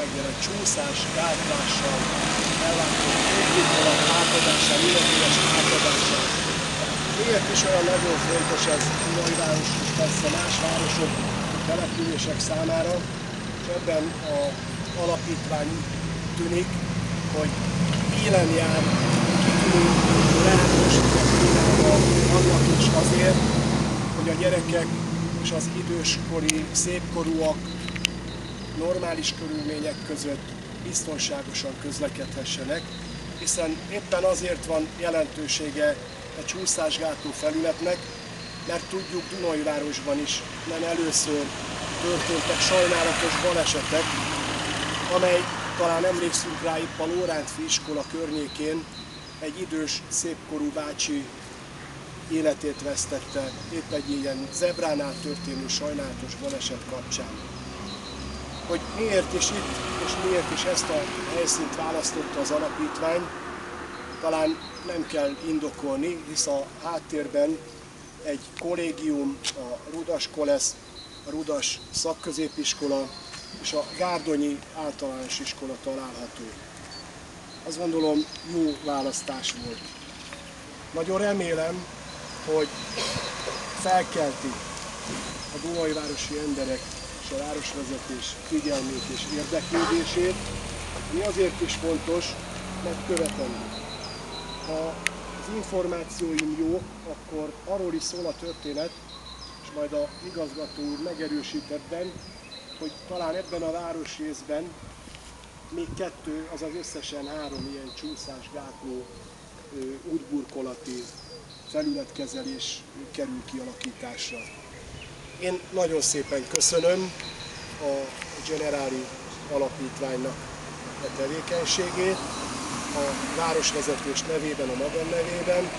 megjelent csúszás, gátlással, ellátott útvonalat átadással, illetéres átadással. Miért is olyan nagyon fontos ez Nagyváros és persze más városok, települések számára, és ebben a alapítvány tűnik, hogy élen jár, kitűnő lehetőséget annak is azért, hogy a gyerekek és az időskori, szépkorúak normális körülmények között biztonságosan közlekedhessenek, hiszen éppen azért van jelentősége a csúszásgátló felületnek, mert tudjuk Dunajvárosban is nem először történtek sajnálatos balesetek, amely talán emlékszünk rá itt a Lórántfi iskola környékén egy idős, szépkorú bácsi életét vesztette épp egy ilyen zebránál történő sajnálatos baleset kapcsán. Hogy miért is itt, és miért is ezt a helyszínt választotta az alapítvány, talán nem kell indokolni, hisz a háttérben egy kollégium, a Rudas Kolesz, a Rudas szakközépiskola és a Gárdonyi általános iskola található. Azt gondolom jó választás volt. Nagyon remélem, hogy felkelti a Dunajvárosi emberek a városvezetés figyelmét és érdeklődését, ami azért is fontos, mert követendő. Ha az információim jó, akkor arról is szól a történet, és majd a igazgató úr megerősít ebben, hogy talán ebben a városrészben még kettő, azaz összesen három ilyen csúszásgátló útburkolati felületkezelés kerül kialakításra. Én nagyon szépen köszönöm a Generáli Alapítványnak a tevékenységét, a városvezetés nevében, a magam nevében,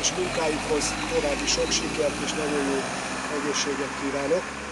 és munkájukhoz további sok sikert és nagyon jó egészséget kívánok.